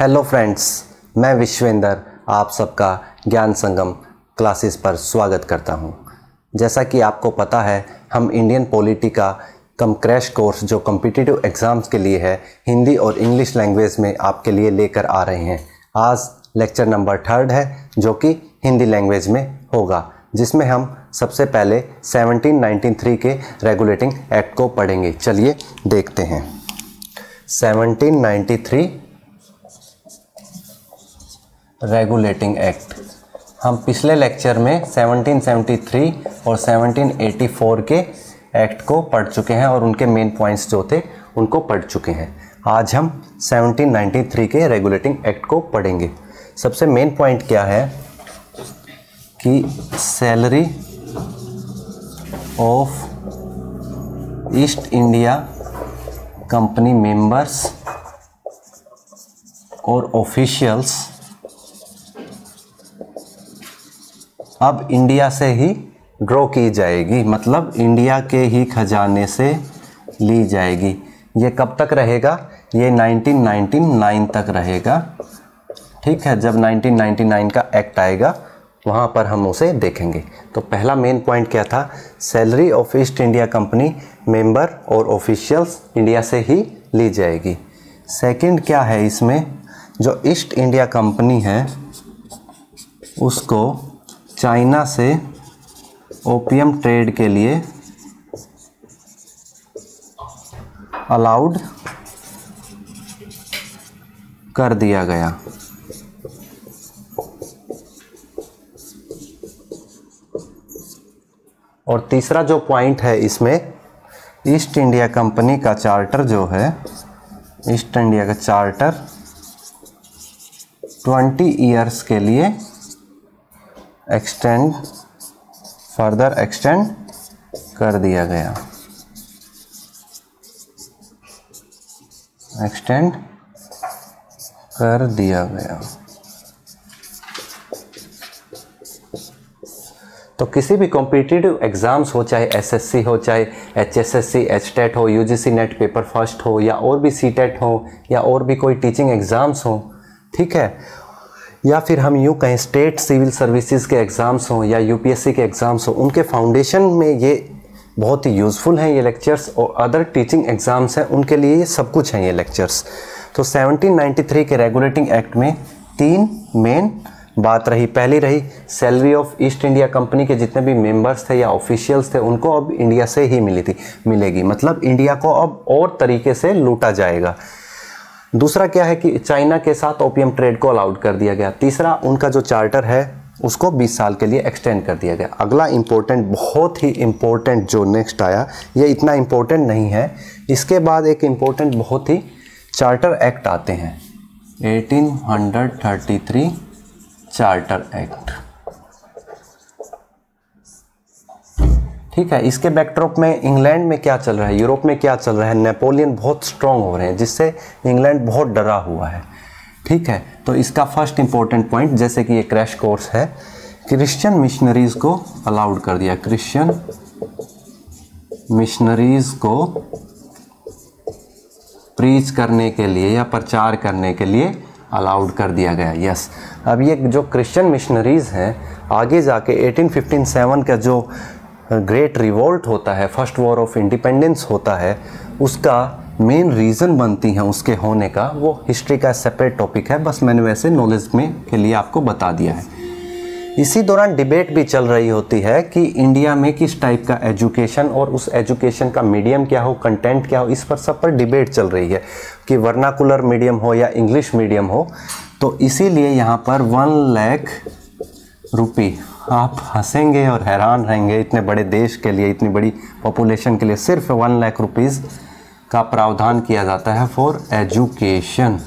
Hello friends मैं विश्वेंद्र, आप सबका ज्ञान संगम क्लासेस पर स्वागत करता हूँ। जैसा कि आपको पता है, हम इंडियन पॉलिटी का कम क्रैश कोर्स जो कम्पिटिटिव एग्ज़ाम्स के लिए है, हिंदी और इंग्लिश लैंग्वेज में आपके लिए लेकर आ रहे हैं आज लेक्चर नंबर थर्ड है, जो कि हिंदी लैंग्वेज में होगा जिसमें हम सबसे पहले 1793 के रेगुलेटिंग एक्ट को पढ़ेंगे। चलिए देखते हैं। 1793 रेगुलेटिंग एक्ट। हम पिछले लेक्चर में 1773 और 1784 के एक्ट को पढ़ चुके हैं और उनके मेन पॉइंट्स जो थे, उनको पढ़ चुके हैं। आज हम 1793 के रेगुलेटिंग एक्ट को पढ़ेंगे। सबसे मेन पॉइंट क्या है? कि salary of East India Company members और ऑफिशियल्स अब इंडिया से ही ड्रॉ की जाएगी मतलब इंडिया के ही खजाने से ली जाएगी। ये कब तक रहेगा? ये 1999 तक रहेगा। ठीक है, जब 1999 का एक्ट आएगा वहाँ पर हम उसे देखेंगे। तो पहला मेन पॉइंट क्या था? Salary of East India Company member और ऑफिशियल्स इंडिया से ही ली जाएगी। सेकंड क्या है इसमें? जो ईस्ट इंडिया कंपनी है, उसको चाइना से ओपियम ट्रेड के लिए अलाउड कर दिया गया। और तीसरा जो पॉइंट है इसमें ईस्ट इंडिया कंपनी का चार्टर जो है ईस्ट इंडिया का चार्टर 20 इयर्स के लिए एक्सटेंड फर्दर एक्सटेंड कर दिया गया। एक्सटेंड कर दिया गया। तो किसी भी कॉम्पिटिटिव एग्ज़ाम्स हो, चाहे एसएससी हो, चाहे एचएसएससी एचटेट हो यूजीसी नेट पेपर फ़र्स्ट हो, या और भी सीटेट हो, या और भी कोई टीचिंग एग्ज़ाम्स हो, ठीक है? या फिर हम यूँ कहें स्टेट सिविल सर्विसेज़ के एग्ज़ाम्स हों, या यूपीएससी के एग्ज़ाम्स हों, उनके फाउंडेशन में ये बहुत ही यूज़फुल हैं ये लेक्चर्स और अदर टीचिंग एग्ज़ाम्स हैं, उनके लिए ये सब कुछ हैं ये लेक्चर्स तो 1793 के रेगुलेटिंग एक्ट में तीन मेन बात रही, पहली रही salary of East India Company के जितने भी मेंबर्स थे या ऑफिशियल्स थे, उनको अब इंडिया से ही मिली थी, मिलेगी। मतलब इंडिया को अब और तरीके से लूटा जाएगा। दूसरा क्या है कि चाइना के साथ ओपीएम ट्रेड को अलाउड कर दिया गया। तीसरा, उनका जो चार्टर है, उसको 20 साल के लिए एक्सटेंड कर दिया गया। अगला इम्पोर्टेंट बहुत ही इम्पोर्टेंट जो नेक्स्ट आया, ये इतना इम्पोर्टेंट नहीं है। इसके बाद एक इम्पोर्टेंट बहुत ही चार्टर एक्ट आते हैं। 1833 चार्टर एक्ट ठीक है, इसके बैकड्रॉप में इंग्लैंड में क्या चल रहा है? यूरोप में क्या चल रहा है? नेपोलियन बहुत स्ट्रांग हो रहे हैं, जिससे इंग्लैंड बहुत डरा हुआ है। ठीक है तो इसका फ़र्स्ट इंपॉर्टेंट पॉइंट जैसे कि ये क्रैश कोर्स है क्रिश्चियन मिशनरीज को अलाउड कर दिया। क्रिश्चियन मिशनरीज को प्रीच करने के लिए या प्रचार करने के लिए अलाउड कर दिया गया यस अब ये जो क्रिश्चियन मिशनरीज़ हैं, आगे जाके 1857 का जो ग्रेट रिवोल्ट होता है फ़र्स्ट वॉर ऑफ़ इंडिपेंडेंस होता है, उसका मेन रीज़न बनती हैं उसके होने का, वो हिस्ट्री का सेपरेट टॉपिक है, बस मैंने वैसे नॉलेज में के लिए आपको बता दिया है। इसी दौरान डिबेट भी चल रही होती है कि इंडिया में किस टाइप का एजुकेशन और उस एजुकेशन का मीडियम क्या हो कंटेंट क्या हो, इस पर सब पर डिबेट चल रही है कि वर्नाकुलर मीडियम हो या इंग्लिश मीडियम हो। तो इसीलिए यहाँ पर वन लैख रुपी आप हंसेंगे और हैरान रहेंगे इतने बड़े देश के लिए, इतनी बड़ी पॉपुलेशन के लिए। सिर्फ़ वन लाख रुपीज़ का प्रावधान किया जाता है फॉर एजुकेशन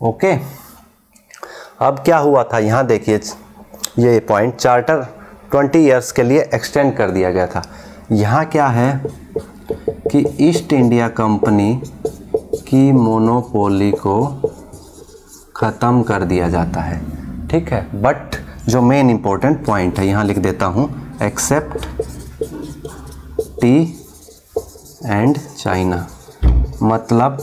ओके अब क्या हुआ था? यहाँ देखिए ये पॉइंट चार्टर 20 इयर्स के लिए एक्सटेंड कर दिया गया था। यहाँ क्या है कि ईस्ट इंडिया कंपनी की मोनोपोली को ख़त्म कर दिया जाता है। ठीक है? बट जो मेन इंपॉर्टेंट पॉइंट है, यहाँ लिख देता हूँ एक्सेप्ट टी एंड चाइना मतलब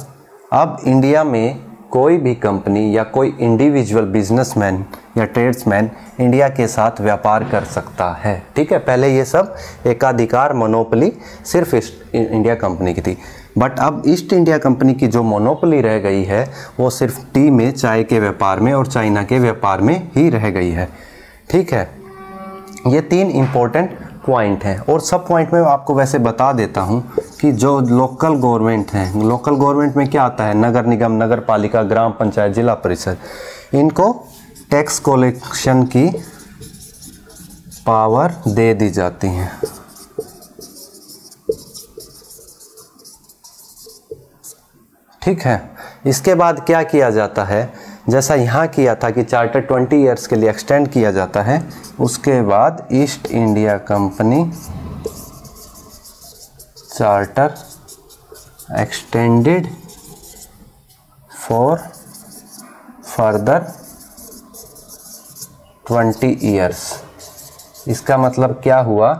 अब इंडिया में कोई भी कंपनी या कोई इंडिविजुअल बिजनेसमैन या ट्रेड्समैन इंडिया के साथ व्यापार कर सकता है। ठीक है, पहले ये सब एकाधिकार मोनोपली सिर्फ़ ईस्ट इंडिया कंपनी की थी। बट अब ईस्ट इंडिया कंपनी की जो मोनोपली रह गई है, वो सिर्फ़ टी में, चाय के व्यापार में और चाइना के व्यापार में ही रह गई है। ठीक है, ये तीन इम्पोर्टेंट पॉइंट हैं। और सब पॉइंट में आपको वैसे बता देता हूँ कि जो लोकल गवर्नमेंट हैं लोकल गवर्नमेंट में क्या आता है? नगर निगम नगर पालिका ग्राम पंचायत, जिला परिषद, इनको टैक्स कलेक्शन की पावर दे दी जाती है। ठीक है। इसके बाद क्या किया जाता है? जैसा यहाँ किया था कि चार्टर 20 इयर्स के लिए एक्सटेंड किया जाता है, उसके बाद East India Company charter extended for further 20 years इसका मतलब क्या हुआ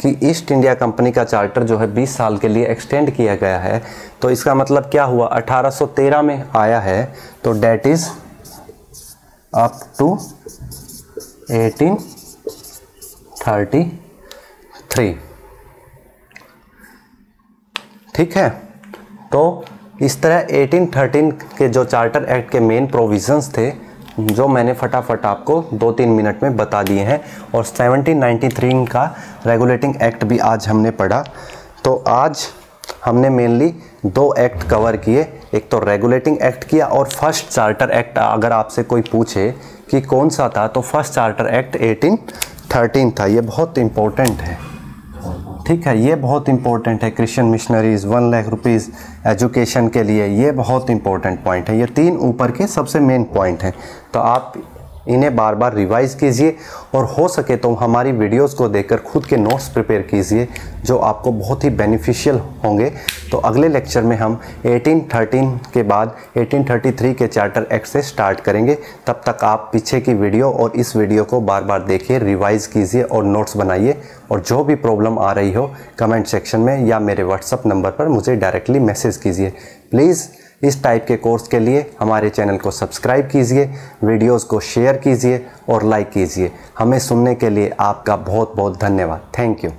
कि ईस्ट इंडिया कंपनी का चार्टर जो है 20 साल के लिए एक्सटेंड किया गया है। तो इसका मतलब क्या हुआ? 1813 में आया है। तो डेट इज़ अप टू 1833 ठीक है? तो इस तरह 1813 के जो चार्टर एक्ट के मेन प्रोविजंस थे जो मैंने फटाफट आपको दो तीन मिनट में बता दिए हैं और 1793 का रेगुलेटिंग एक्ट भी आज हमने पढ़ा। तो आज हमने मेनली दो एक्ट कवर किए। एक तो रेगुलेटिंग एक्ट किया और फ़र्स्ट चार्टर एक्ट, अगर आपसे कोई पूछे कि कौन सा था तो फ़र्स्ट चार्टर एक्ट 1813 था। ये बहुत इम्पोर्टेंट है। ठीक है, ये बहुत इंपॉर्टेंट है Christian missionaries one lakh rupees education के लिए ये बहुत इंपॉर्टेंट पॉइंट है। ये तीन ऊपर के सबसे मेन पॉइंट हैं। तो आप इन्हें बार बार रिवाइज़ कीजिए और हो सके तो हमारी वीडियोस को देखकर खुद के नोट्स प्रिपेयर कीजिए, जो आपको बहुत ही बेनिफिशियल होंगे। तो अगले लेक्चर में हम 1813 के बाद 1833 के चार्टर एक्ट से स्टार्ट करेंगे। तब तक आप पीछे की वीडियो और इस वीडियो को बार बार देखिए रिवाइज़ कीजिए और नोट्स बनाइए। और जो भी प्रॉब्लम आ रही हो कमेंट सेक्शन में या मेरे व्हाट्सअप नंबर पर मुझे डायरेक्टली मैसेज कीजिए। प्लीज़ इस टाइप के कोर्स के लिए हमारे चैनल को सब्सक्राइब कीजिए वीडियोस को शेयर कीजिए और लाइक कीजिए। हमें सुनने के लिए आपका बहुत बहुत धन्यवाद। Thank you